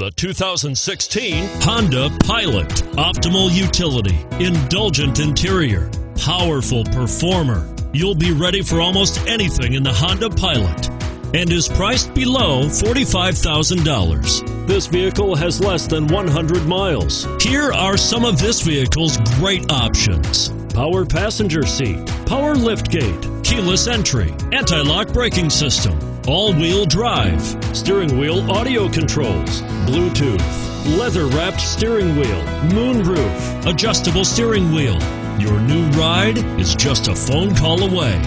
The 2016 Honda Pilot. Optimal utility, indulgent interior, powerful performer. You'll be ready for almost anything in the Honda Pilot and is priced below $45,000. This vehicle has less than 100 miles. Here are some of this vehicle's great options. Power passenger seat, power liftgate, keyless entry, anti-lock braking system, all-wheel drive, steering wheel audio controls, Bluetooth, leather-wrapped steering wheel, moonroof, adjustable steering wheel. Your new ride is just a phone call away.